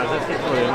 casa, sem problema.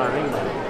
Bahrain.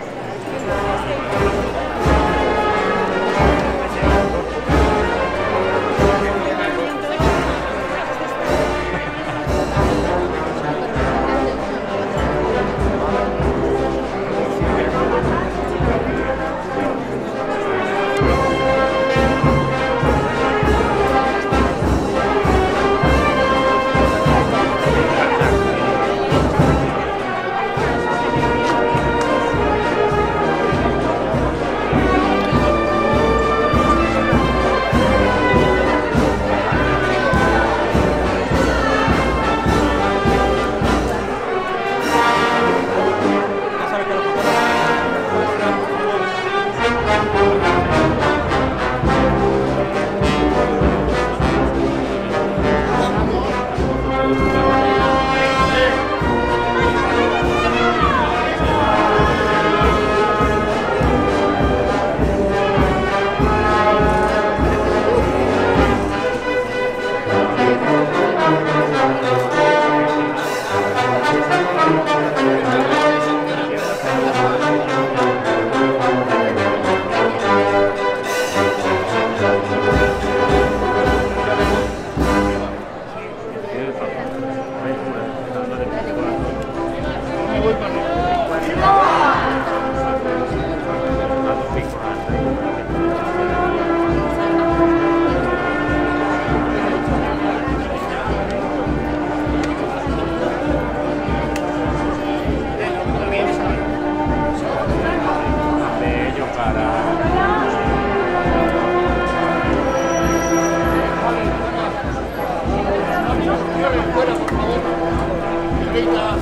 ¡Cállate!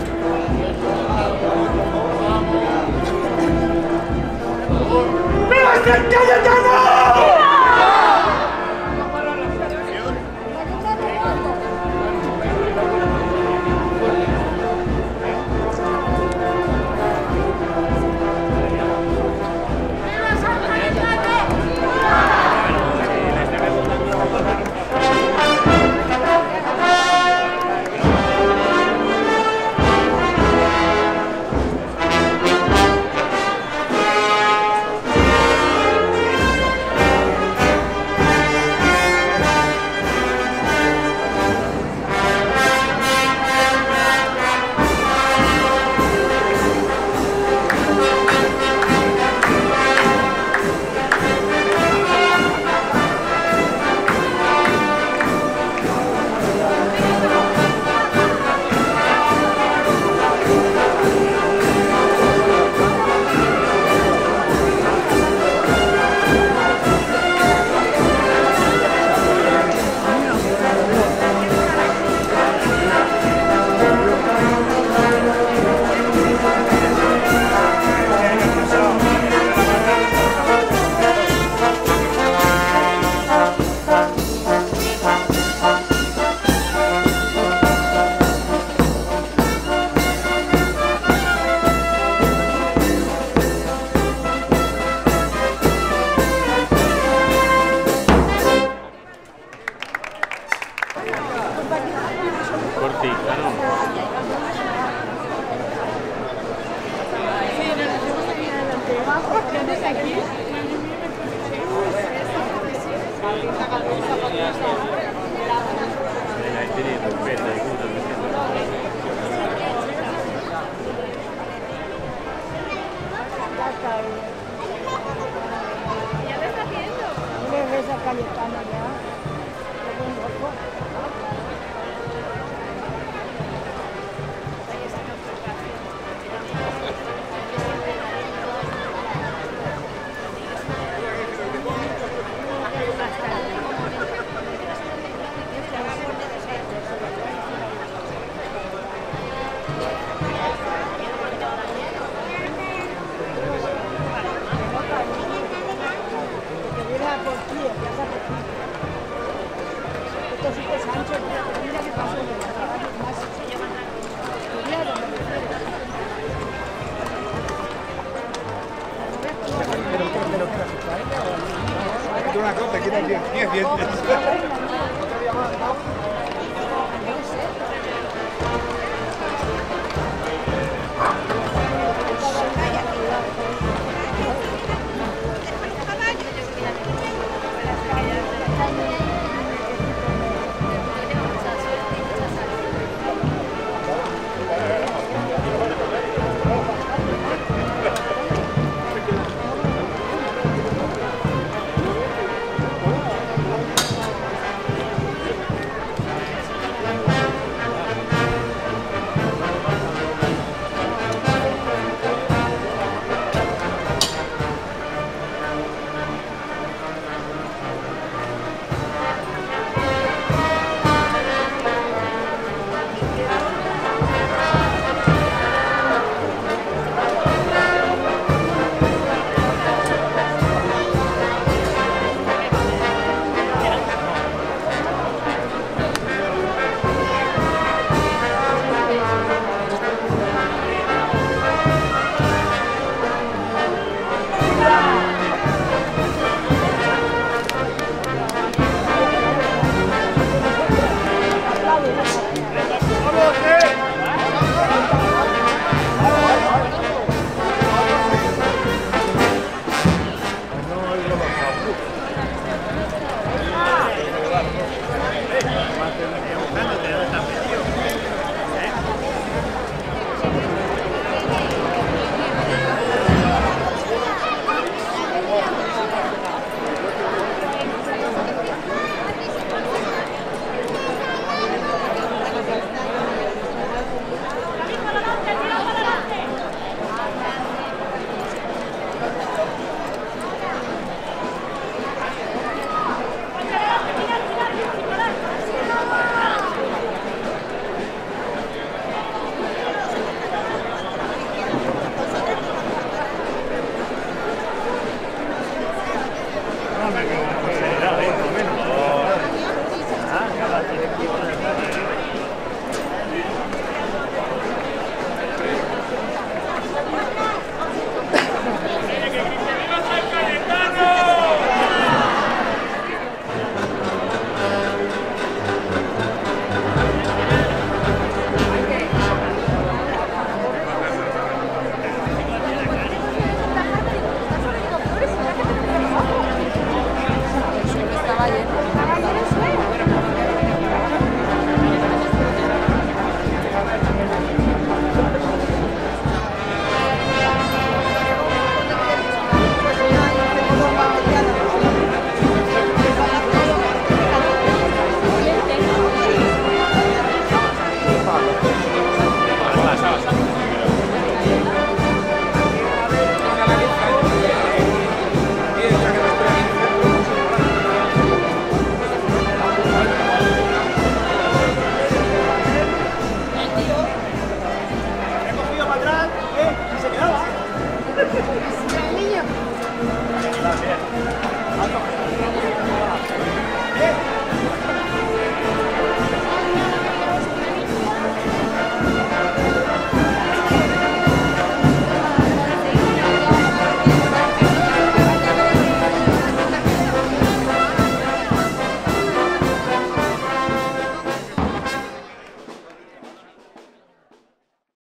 Nie wiem.